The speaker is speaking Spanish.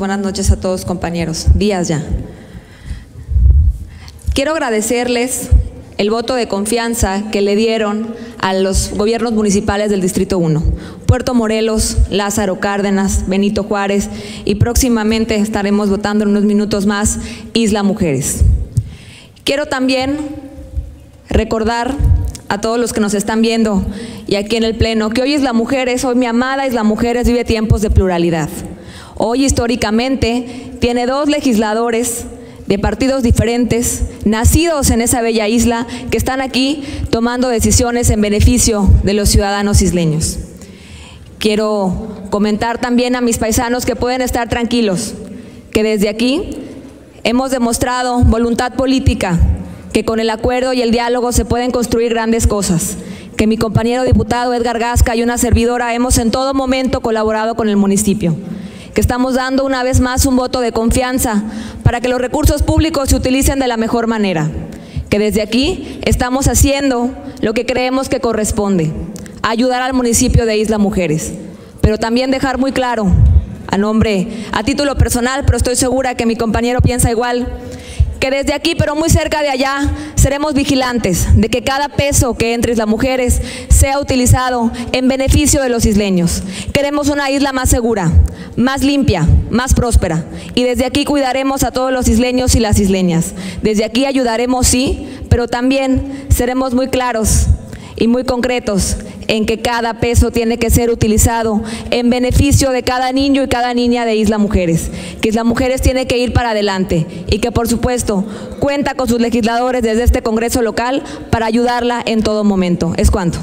Buenas noches a todos compañeros. Días ya. Quiero agradecerles el voto de confianza que le dieron a los gobiernos municipales del Distrito 1, Puerto Morelos, Lázaro Cárdenas, Benito Juárez y próximamente estaremos votando en unos minutos más Isla Mujeres. Quiero también recordar a todos los que nos están viendo y aquí en el Pleno que hoy Isla Mujeres, hoy mi amada Isla Mujeres vive tiempos de pluralidad. Hoy históricamente tiene dos legisladores de partidos diferentes, nacidos en esa bella isla, que están aquí tomando decisiones en beneficio de los ciudadanos isleños. Quiero comentar también a mis paisanos que pueden estar tranquilos, que desde aquí hemos demostrado voluntad política, que con el acuerdo y el diálogo se pueden construir grandes cosas, que mi compañero diputado Edgar Gasca y una servidora hemos en todo momento colaborado con el municipio que estamos dando una vez más un voto de confianza para que los recursos públicos se utilicen de la mejor manera, que desde aquí estamos haciendo lo que creemos que corresponde, ayudar al municipio de Isla Mujeres, pero también dejar muy claro, a nombre, a título personal, pero estoy segura que mi compañero piensa igual, que desde aquí, pero muy cerca de allá, seremos vigilantes de que cada peso que entre las mujeres sea utilizado en beneficio de los isleños. Queremos una isla más segura, más limpia, más próspera. Y desde aquí cuidaremos a todos los isleños y las isleñas. Desde aquí ayudaremos, sí, pero también seremos muy claros y muy concretos en que cada peso tiene que ser utilizado en beneficio de cada niño y cada niña de Isla Mujeres, que Isla Mujeres tiene que ir para adelante y que por supuesto cuenta con sus legisladores desde este Congreso local para ayudarla en todo momento. Es cuanto.